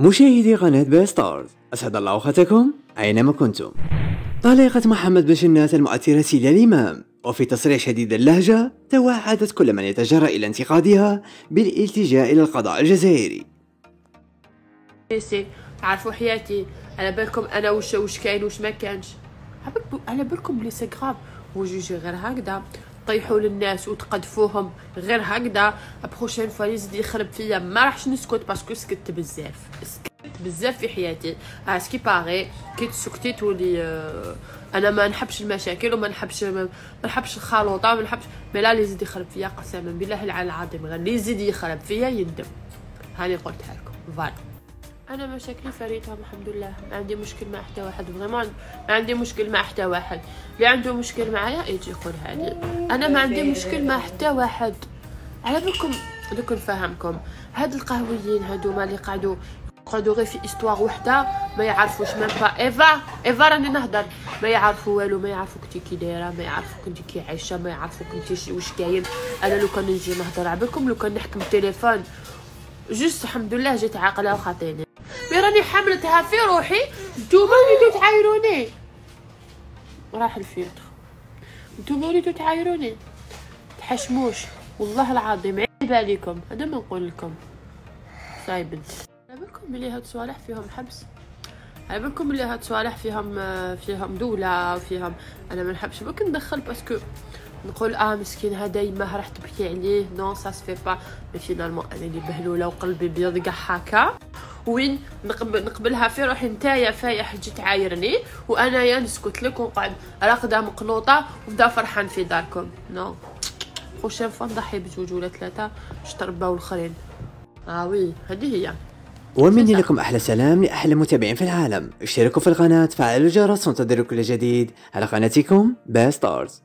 مشاهدي قناة بيستارز أسعد الله أوقاتكم أينما كنتم. طليقة محمد بن شناس المؤثرة سيليا الإمام. وفي تصريح شديد اللهجة توعدت كل من يتجرأ إلى انتقادها بالالتجاء إلى القضاء الجزائري. سي عارفوا حياتي. على بالكم أنا وش وش كاين وش ما كانش. على بالكم بلي c'est grave و juger غير هكذا. طيحوا للناس وتقذفوهم. غير هكذا prochaine fois يزيد يخرب فيا. ما راحش نسكت parce que سكت بزاف. سكت بزاف في حياتي. est-ce que باغي كي تسكتي تولي آه، أنا ما نحبش المشاكل وما نحبش ما نحبش الخلوطة ما نحبش mais لا اللي يزيد يخرب فيا قسما بالله العلي العظيم. غير اللي يزيد يخرب فيا يندم. هاني قلتها لكم. voilà أنا مشاكلي فريدة الحمد لله. ما عندي مشكل مع حتى واحد. vraiment ما عندي مشكل مع حتى واحد. اللي عنده مشكل معايا يجي يقول هذه أنا ما عندي مشكل مع حتى واحد. على بالكم دوك نفهمكم هاد القهويين هادوما اللي قعدوا قعدوا غير في histoire وحدة ما يعرفوش même pas. إيفا إيفا راني نهضر. ما يعرفوا والو ما يعرفوا كنتي كي دايرة ما يعرفوا كنتي كي عايشة ما يعرفوا كنتي واش كاين. أنا لو كان نجي نهضر على بالكم لو كان نحكم التليفون juste الحمد لله جيت عاقلة وخاطيني. راني حملتها في روحي نتوما وليتو تعايروني. راح الفيلتر نتوما وليتو تعايروني. تحشموش. والله العظيم عيب عليكم. هذا ما نقول لكم. صايبن على بالكم بلي هاد الصوالح فيهم حبس. على بالكم بلي هاد الصوالح فيهم فيهم دولة وفيهم أنا ما نحبش. بك ندخل parce que نقول آه مسكين هذا يما راح تبكي عليه. non ça se fait pas mais finalement أنا اللي بهلولة وقلبي بيض كاع هكا وين نقبل نقبلها في روحي نتايا فايح تجي تعايرني وأنا يا نسكت لك ونقعد راقدة مقنوطة ونبدا فرحان في داركم. non. prochaine fois نضحي بجوج ولا ثلاثة باش ترباو الاخرين آه oui هذه هي. ومني لكم أحلى سلام لأحلى متابعين في العالم. اشتركوا في القناة فعلوا الجرس وانتظروا كل جديد على قناتكم باستارز